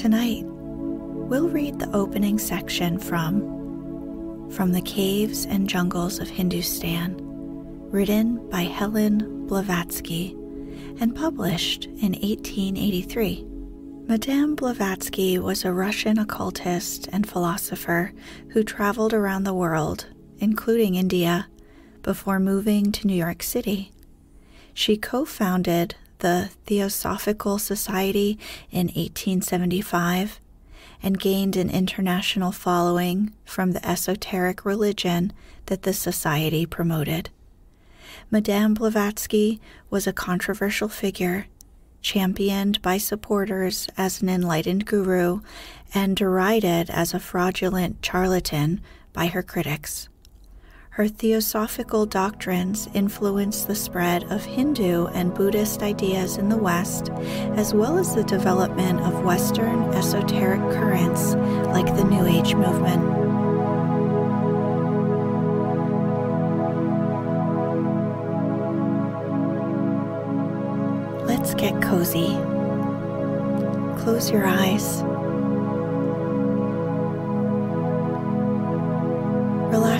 Tonight, we'll read the opening section from From the Caves and Jungles of Hindustan, written by Helena Blavatsky and published in 1883. Madame Blavatsky was a Russian occultist and philosopher who traveled around the world, including India, before moving to New York City. She co founded the Theosophical Society in 1875 and gained an international following from the esoteric religion that the society promoted. Madame Blavatsky was a controversial figure, championed by supporters as an enlightened guru and derided as a fraudulent charlatan by her critics. Her theosophical doctrines influenced the spread of Hindu and Buddhist ideas in the West, as well as the development of Western esoteric currents like the New Age movement. Let's get cozy. Close your eyes.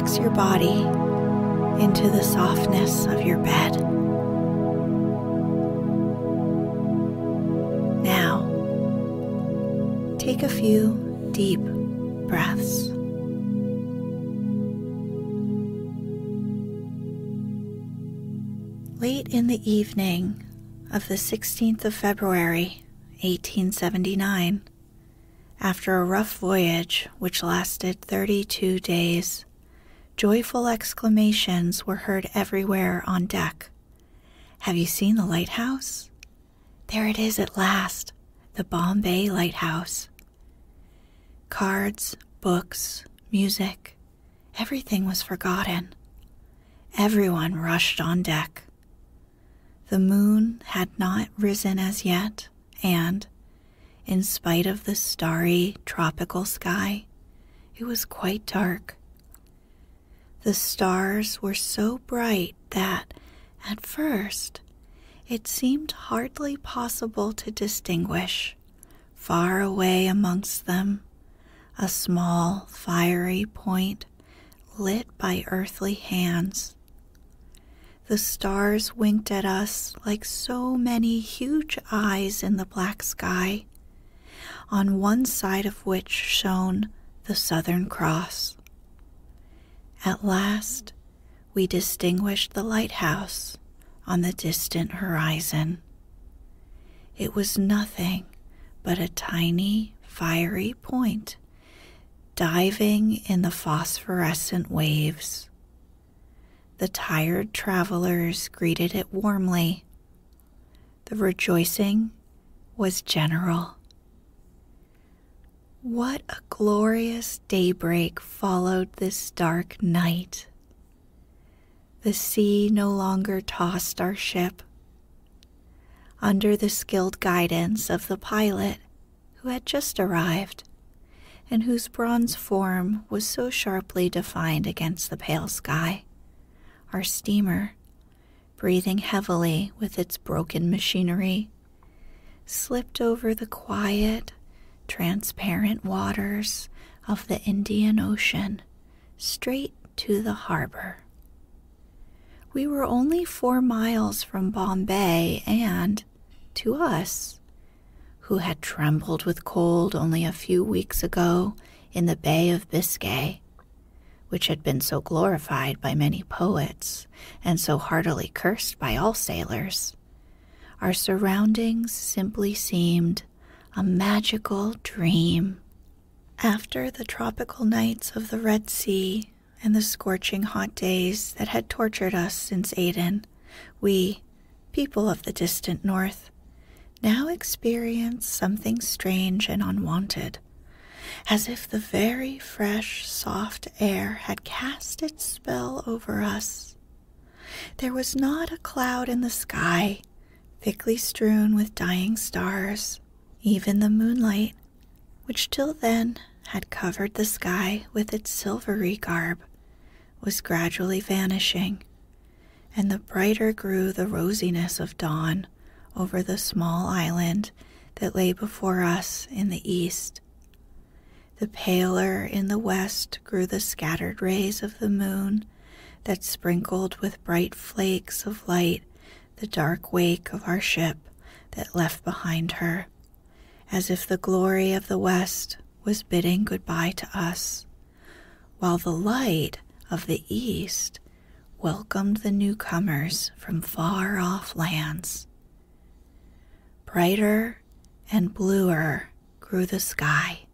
Relax your body into the softness of your bed. Now, take a few deep breaths. Late in the evening of the 16th of February, 1879, after a rough voyage which lasted 32 days, Joyful exclamations were heard everywhere on deck. Have you seen the lighthouse? There it is at last, the Bombay Lighthouse. Cards, books, music, everything was forgotten. Everyone rushed on deck. The moon had not risen as yet, and, in spite of the starry tropical sky, it was quite dark. The stars were so bright that, at first, it seemed hardly possible to distinguish, far away amongst them, a small fiery point lit by earthly hands. The stars winked at us like so many huge eyes in the black sky, on one side of which shone the Southern Cross. At last, we distinguished the lighthouse on the distant horizon. It was nothing but a tiny, fiery point diving in the phosphorescent waves. The tired travelers greeted it warmly. The rejoicing was general. What a glorious daybreak followed this dark night. The sea no longer tossed our ship. Under the skilled guidance of the pilot who had just arrived, and whose bronze form was so sharply defined against the pale sky, our steamer, breathing heavily with its broken machinery, slipped over the quiet, transparent waters of the Indian Ocean straight to the harbor. We were only four miles from Bombay, and to us, who had trembled with cold only a few weeks ago in the Bay of Biscay, which had been so glorified by many poets and so heartily cursed by all sailors, our surroundings simply seemed a magical dream. After the tropical nights of the Red Sea and the scorching hot days that had tortured us since Aden, we, people of the distant north, now experience something strange and unwanted, as if the very fresh, soft air had cast its spell over us. There was not a cloud in the sky, thickly strewn with dying stars. Even the moonlight, which till then had covered the sky with its silvery garb, was gradually vanishing, and the brighter grew the rosiness of dawn over the small island that lay before us in the east. The paler in the west grew the scattered rays of the moon that sprinkled with bright flakes of light the dark wake of our ship that left behind her, as if the glory of the west was bidding goodbye to us, while the light of the east welcomed the newcomers from far off lands. Brighter and bluer grew the sky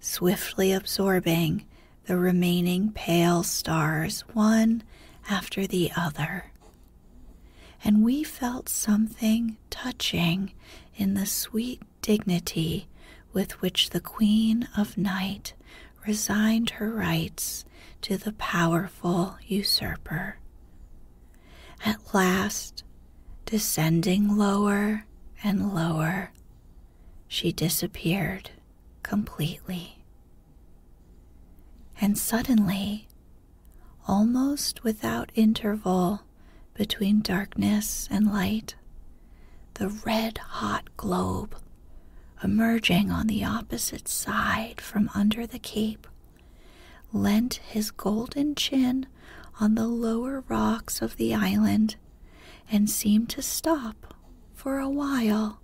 swiftly absorbing the remaining pale stars one after the other. And we felt something touching in the sweet dignity with which the Queen of Night resigned her rights to the powerful usurper. At last, descending lower and lower, she disappeared completely. And suddenly, almost without interval between darkness and light, the red hot globe, emerging on the opposite side from under the cape, leant his golden chin on the lower rocks of the island and seemed to stop for a while,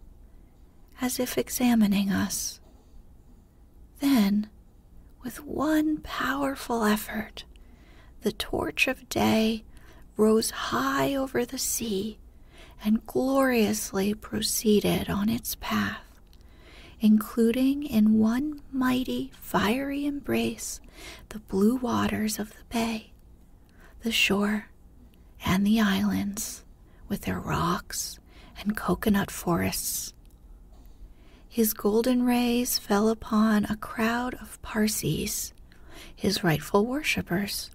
as if examining us. Then, with one powerful effort, the torch of day rose high over the sea and gloriously proceeded on its path, including in one mighty fiery embrace the blue waters of the bay, the shore, and the islands with their rocks and coconut forests his golden rays fell upon a crowd of Parsees, his rightful worshippers,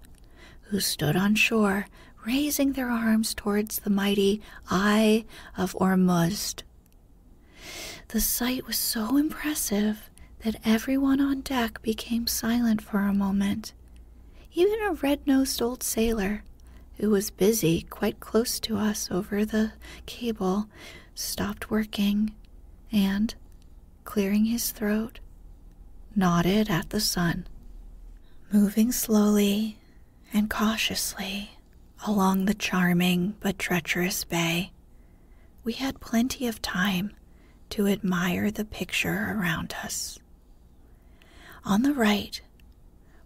who stood on shore, raising their arms towards the mighty Eye of Ormuzd. The sight was so impressive that everyone on deck became silent for a moment. Even a red nosed old sailor, who was busy quite close to us over the cable, stopped working and, clearing his throat, nodded at the sun. Moving slowly and cautiously along the charming but treacherous bay, we had plenty of time to admire the picture around us. On the right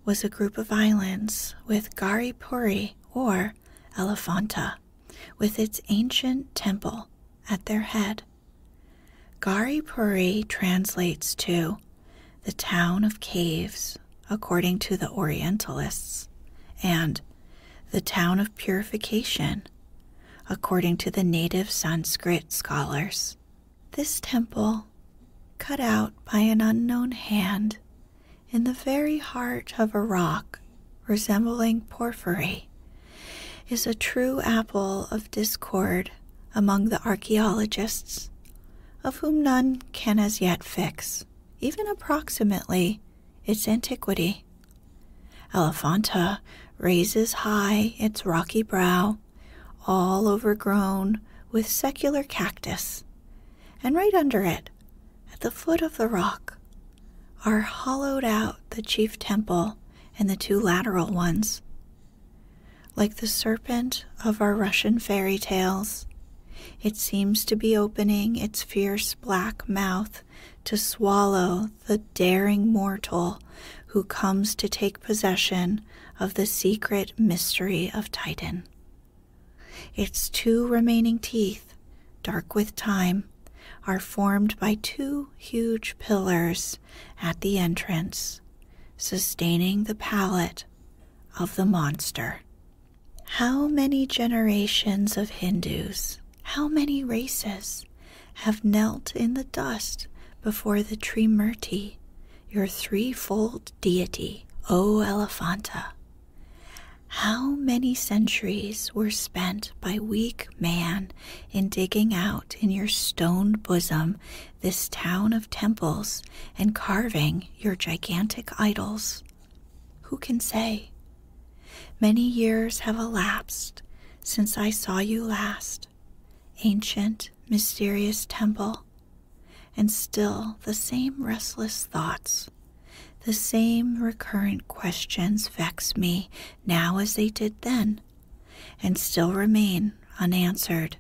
was a group of islands with Gharipuri or Elephanta, with its ancient temple at their head. Gharipuri translates to the town of caves, according to the Orientalists, and the town of purification, according to the native Sanskrit scholars. This temple, cut out by an unknown hand in the very heart of a rock resembling porphyry, is a true apple of discord among the archaeologists of whom none can as yet fix, even approximately, its antiquity. Elephanta raises high its rocky brow, all overgrown with secular cactus, and right under it, at the foot of the rock, are hollowed out the chief temple and the two lateral ones. Like the serpent of our Russian fairy tales, it seems to be opening its fierce black mouth to swallow the daring mortal who comes to take possession of the secret mystery of Titan. Its two remaining teeth, dark with time, are formed by two huge pillars at the entrance, sustaining the palate of the monster. How many generations of Hindus how many races have knelt in the dust before the Trimurti, your threefold deity, O Elephanta? How many centuries were spent by weak man in digging out in your stoned bosom this town of temples and carving your gigantic idols? Who can say? Many years have elapsed since I saw you last, ancient, mysterious temple, and still the same restless thoughts the same recurrent questions vex me now as they did then, and still remain unanswered.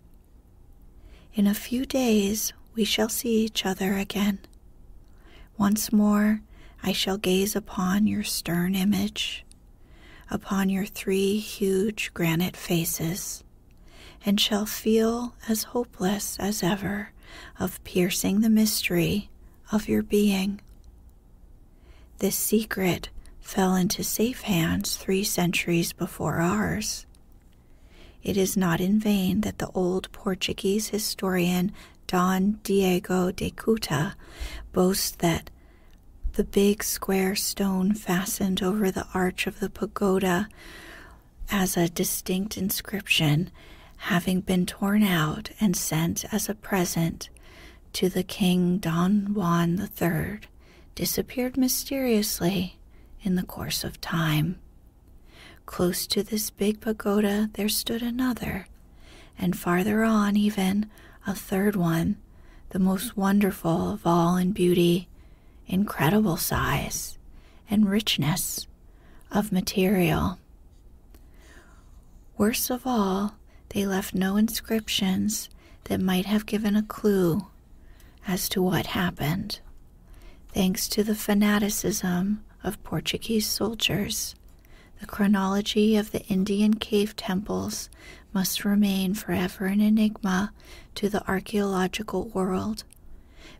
In a few days we shall see each other again. Once more I shall gaze upon your stern image, upon your three huge granite faces, and shall feel as hopeless as ever of piercing the mystery of your being. This secret fell into safe hands three centuries before ours. It is not in vain that the old Portuguese historian Don Diego de Couto boasts that the big square stone fastened over the arch of the pagoda as a distinct inscription, having been torn out and sent as a present to the King Don Juan III disappeared mysteriously in the course of time. Close to this big pagoda there stood another, and farther on, even, a third one, the most wonderful of all in beauty, incredible size, and richness of material. Worst of all, they left no inscriptions that might have given a clue as to what happened thanks to the fanaticism of Portuguese soldiers. The chronology of the Indian cave temples must remain forever an enigma to the archaeological world,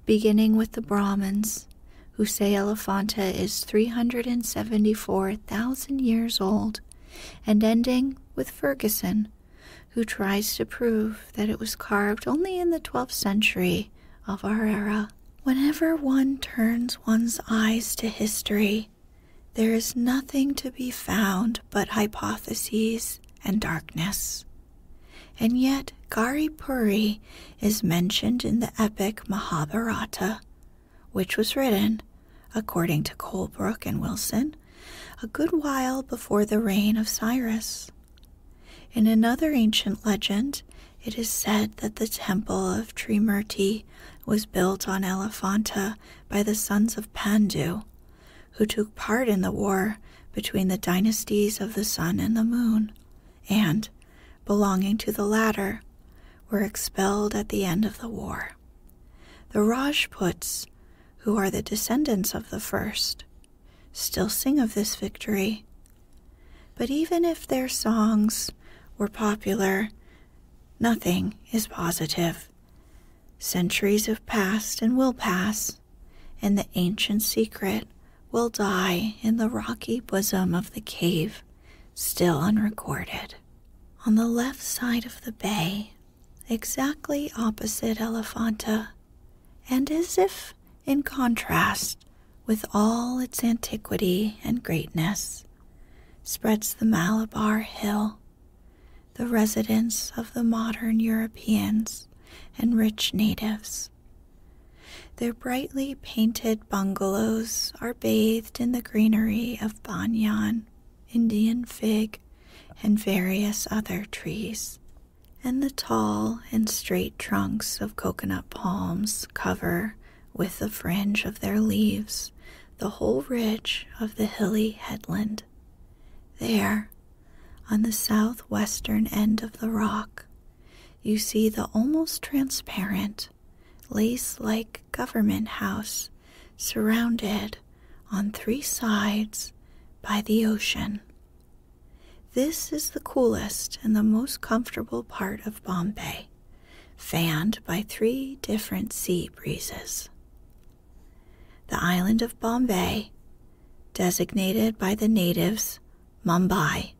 beginning with the Brahmins, who say Elephanta is 374,000 years old, and ending with Fergusson, who tries to prove that it was carved only in the 12th century of our era. Whenever one turns one's eyes to history, there is nothing to be found but hypotheses and darkness. And yet, Gharipuri is mentioned in the epic Mahabharata, which was written, according to Colebrooke and Wilson, a good while before the reign of Cyrus. In another ancient legend, it is said that the temple of Trimurti was built on Elephanta by the sons of Pandu, who took part in the war between the dynasties of the sun and the moon, and, belonging to the latter, were expelled at the end of the war. The Rajputs, who are the descendants of the first, still sing of this victory. But even if their songs were popular, nothing is positive. Centuries have passed and will pass, and the ancient secret will die in the rocky bosom of the cave, still unrecorded. On the left side of the bay, exactly opposite Elephanta, and as if in contrast with all its antiquity and greatness, spreads the Malabar Hill, the residence of the modern Europeans and rich natives. Their brightly painted bungalows are bathed in the greenery of banyan, Indian fig, and various other trees, and the tall and straight trunks of coconut palms cover, with the fringe of their leaves, the whole ridge of the hilly headland. There, on the southwestern end of the rock, you see the almost transparent, lace like government house surrounded on three sides by the ocean. This is the coolest and the most comfortable part of Bombay, fanned by three different sea breezes. The island of Bombay, designated by the natives Mumbai,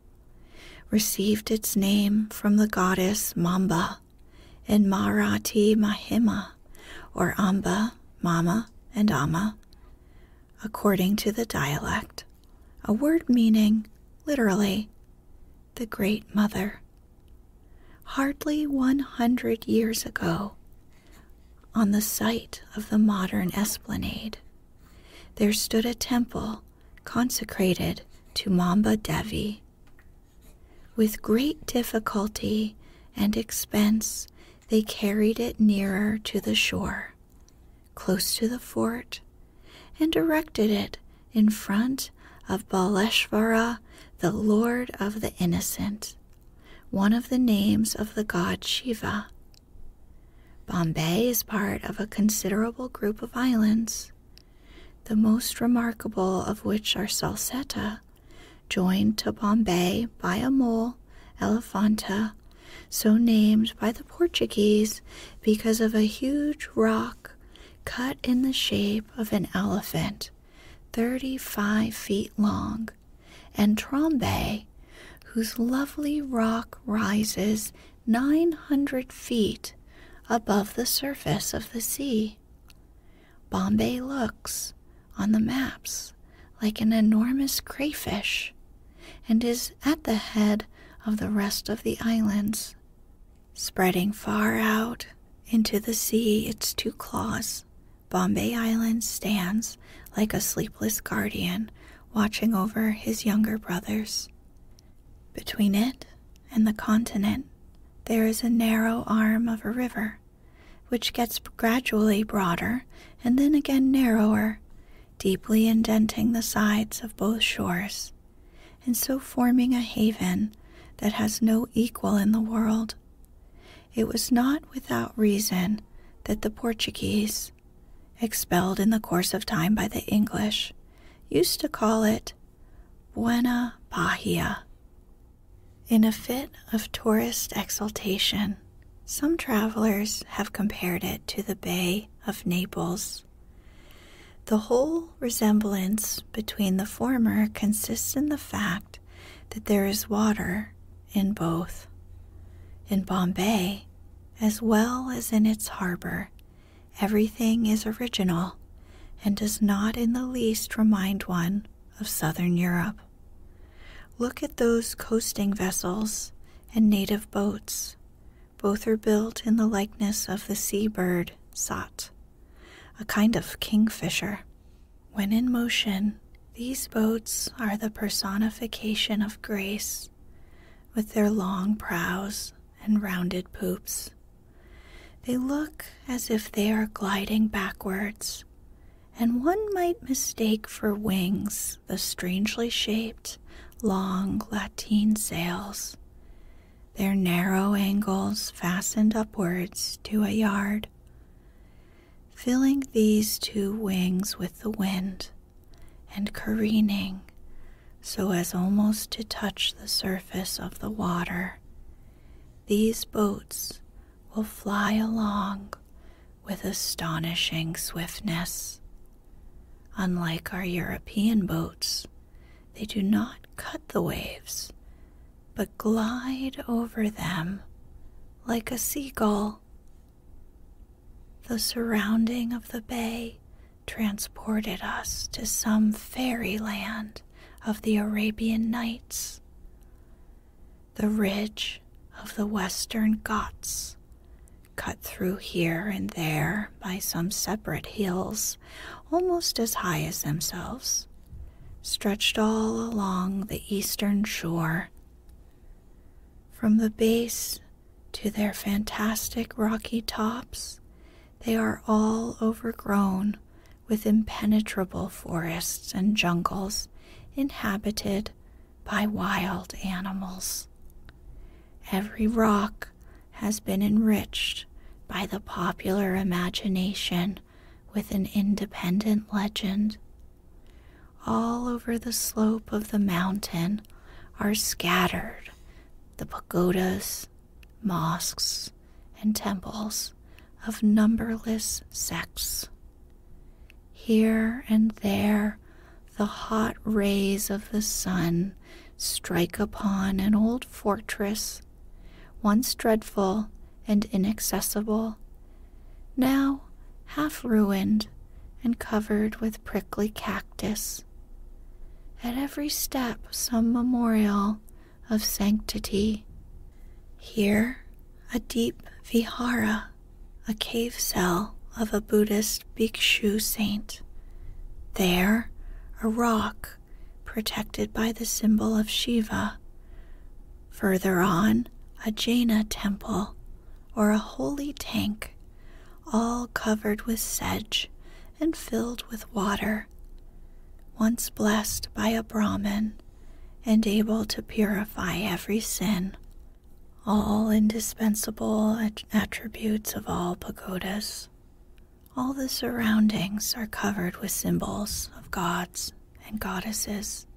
received its name from the goddess Mumba in Marathi Mahima, or Amba, Mama, and Amma, according to the dialect, a word meaning, literally, the Great Mother. Hardly 100 years ago, on the site of the modern esplanade, there stood a temple consecrated to Mumba Devi. With great difficulty and expense, they carried it nearer to the shore, close to the fort, and erected it in front of Baleshvara, the Lord of the Innocent, one of the names of the god Shiva. Bombay is part of a considerable group of islands, the most remarkable of which are Salsetta, joined to Bombay by a mole, Elephanta, so named by the Portuguese because of a huge rock cut in the shape of an elephant, 35 feet long, and Trombay, whose lovely rock rises 900 feet above the surface of the sea. Bombay looks, on the maps, like an enormous crayfish, and is at the head of the rest of the islands, spreading far out into the sea its two claws. Bombay Island stands like a sleepless guardian watching over his younger brothers. Between it and the continent, there is a narrow arm of a river, which gets gradually broader and then again narrower, deeply indenting the sides of both shores, and so forming a haven that has no equal in the world. It was not without reason that the Portuguese, expelled in the course of time by the English, used to call it Buena Bahia. In a fit of tourist exultation, some travelers have compared it to the Bay of Naples. The whole resemblance between the former consists in the fact that there is water in both. In Bombay, as well as in its harbor, everything is original and does not in the least remind one of southern Europe. Look at those coasting vessels and native boats. Both are built in the likeness of the sea bird Sat, a kind of kingfisher. When in motion, these boats are the personification of grace with their long prows and rounded poops. They look as if they are gliding backwards, and one might mistake for wings the strangely shaped, long lateen sails, their narrow angles fastened upwards to a yard. Filling these two wings with the wind and careening so as almost to touch the surface of the water. These boats will fly along with astonishing swiftness. Unlike our European boats, they do not cut the waves, but glide over them like a seagull. The surrounding of the bay transported us to some fairyland of the Arabian Nights. The ridge of the western Ghats, cut through here and there by some separate hills almost as high as themselves, stretched all along the eastern shore. From the base to their fantastic rocky tops, they are all overgrown with impenetrable forests and jungles inhabited by wild animals. Every rock has been enriched by the popular imagination with an independent legend. All over the slope of the mountain are scattered the pagodas, mosques, and temples of numberless sects. Here and there the hot rays of the sun strike upon an old fortress, once dreadful and inaccessible, now half ruined and covered with prickly cactus. At every step, some memorial of sanctity. Here, a deep vihara, a cave cell of a Buddhist bhikshu saint. There, a rock protected by the symbol of Shiva. Further on, a Jaina temple or a holy tank, all covered with sedge and filled with water, once blessed by a Brahmin and able to purify every sin, all indispensable attributes of all pagodas. All the surroundings are covered with symbols of gods and goddesses.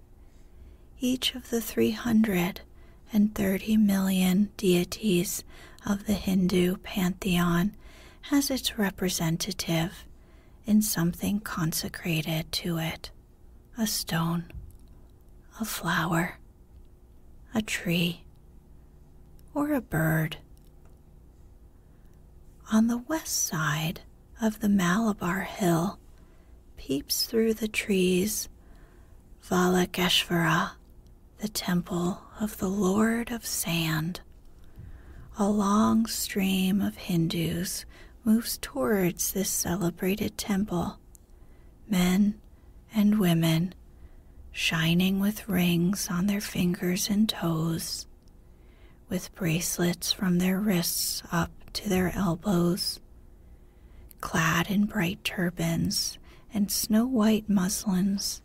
Each of the 330 million deities of the Hindu pantheon has its representative in something consecrated to it a stone, a flower, a tree, or a bird. On the west side of the Malabar Hill peeps through the trees Valakeshvara, the temple of the Lord of Sand. A long stream of Hindus moves towards this celebrated temple. Men and women, shining with rings on their fingers and toes, with bracelets from their wrists up to their elbows, clad in bright turbans and snow white muslins,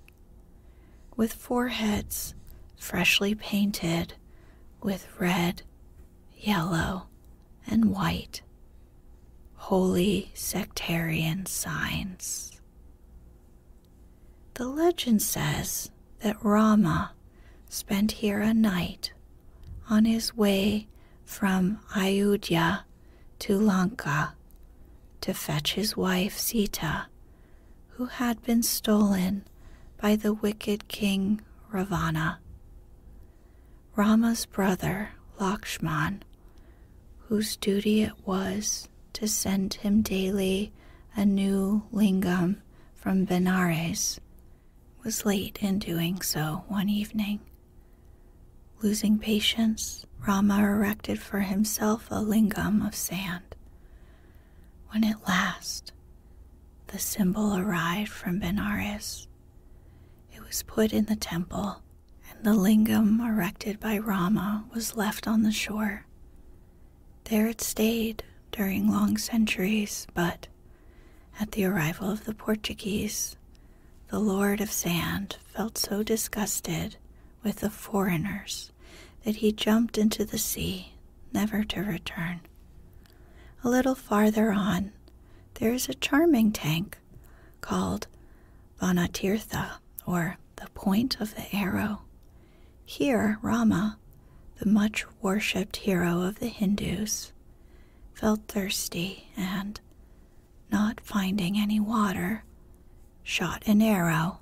with foreheads freshly painted with red yellow, and white, holy sectarian signs. The legend says that Rama spent here a night on his way from Ayodhya to Lanka to fetch his wife Sita, who had been stolen by the wicked king Ravana. Rama's brother Lakshman whose duty it was to send him daily a new lingam from Benares, was late in doing so one evening. Losing patience, Rama erected for himself a lingam of sand. When at last the symbol arrived from Benares, it was put in the temple, and the lingam erected by Rama was left on the shore. There it stayed during long centuries, but at the arrival of the Portuguese, the Lord of Sand felt so disgusted with the foreigners that he jumped into the sea, never to return. A little farther on, there is a charming tank called Vanatirtha, or the point of the arrow. Here, Rama the much worshipped hero of the Hindus, felt thirsty and, not finding any water, shot an arrow,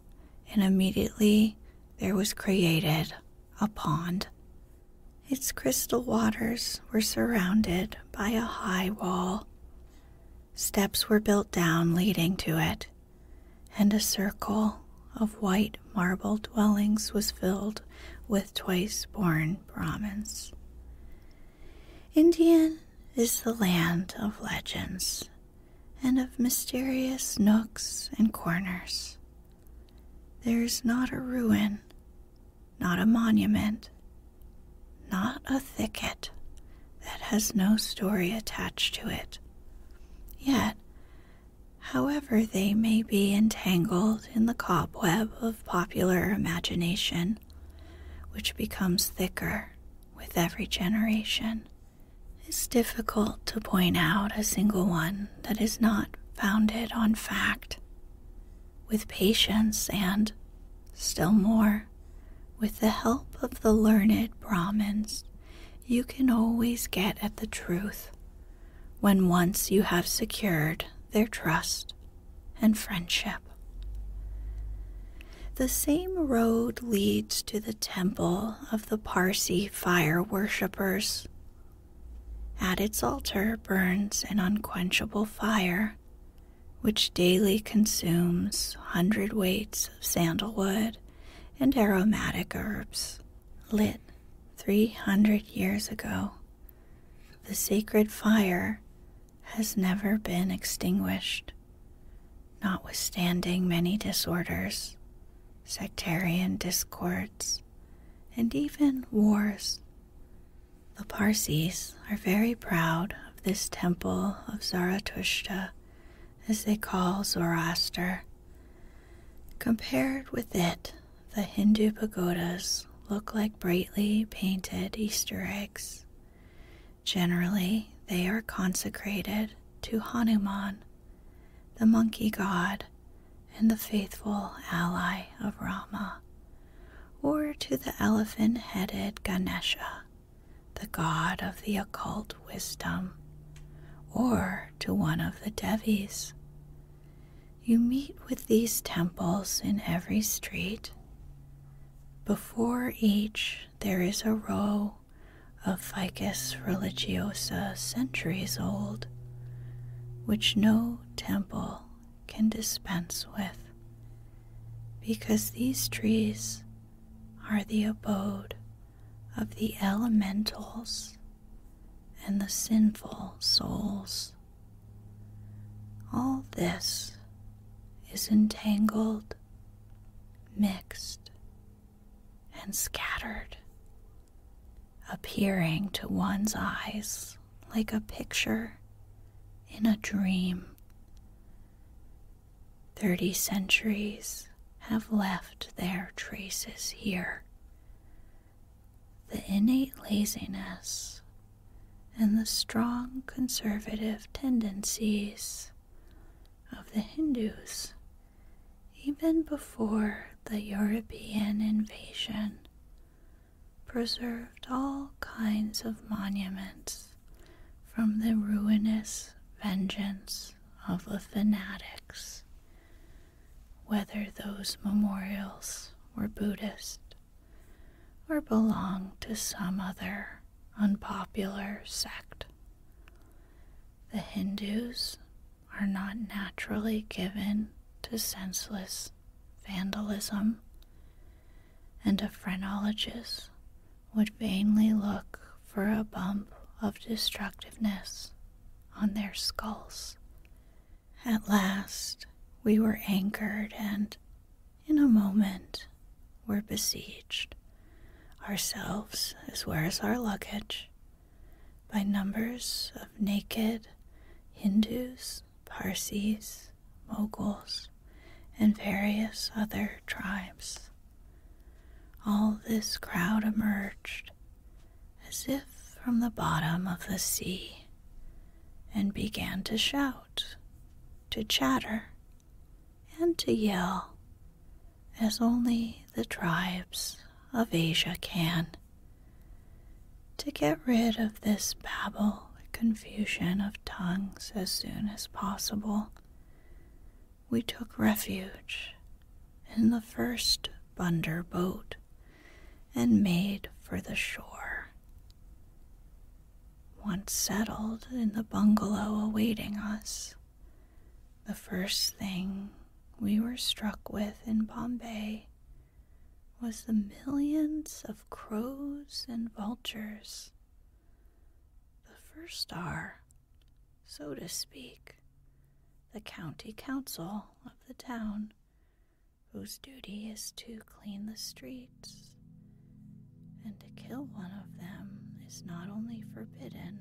and immediately there was created a pond. Its crystal waters were surrounded by a high wall. Steps were built down leading to it, and a circle of white marble dwellings was filled with twice born Brahmins. Indian is the land of legends and of mysterious nooks and corners. There is not a ruin, not a monument, not a thicket that has no story attached to it. Yet, however they may be entangled in the cobweb of popular imagination, which becomes thicker with every generation. It's difficult to point out a single one that is not founded on fact. With patience and, still more, with the help of the learned Brahmins, you can always get at the truth when once you have secured their trust and friendship. The same road leads to the temple of the Parsi fire worshippers. At its altar burns an unquenchable fire, which daily consumes hundred weights of sandalwood and aromatic herbs, lit 300 years ago, the sacred fire has never been extinguished, notwithstanding many disorders, sectarian discords, and even wars. The Parsis are very proud of this temple of Zarathustra, as they call Zoroaster. Compared with it, the Hindu pagodas look like brightly painted Easter eggs. Generally, they are consecrated to Hanuman, the monkey god and the faithful ally of Rama, or to the elephant headed Ganesha, the god of the occult wisdom, or to one of the Devis. You meet with these temples in every street. Before each, there is a row of Ficus religiosa centuries old, which no temple can dispense with, because these trees are the abode of the elementals and the sinful souls. All this is entangled, mixed, and scattered, appearing to one's eyes like a picture in a dream. Thirty centuries have left their traces here. The innate laziness and the strong conservative tendencies of the Hindus, even before the European invasion, preserved all kinds of monuments from the ruinous vengeance of the fanatics, whether those memorials were Buddhist or belonged to some other unpopular sect. The Hindus are not naturally given to senseless vandalism, and a phrenologist would vainly look for a bump of destructiveness on their skulls. At last, we were anchored and, in a moment, were besieged, ourselves as well as our luggage, by numbers of naked Hindus, Parsis, Moguls, and various other tribes. All this crowd emerged as if from the bottom of the sea and began to shout, to chatter, and to yell as only the tribes of Asia can. To get rid of this babel confusion of tongues as soon as possible, we took refuge in the first Bunder boat and made for the shore. Once settled in the bungalow awaiting us, the first thing we were struck with in Bombay was the millions of crows and vultures. The first are, so to speak, the county council of the town, whose duty is to clean the streets. And to kill one of them is not only forbidden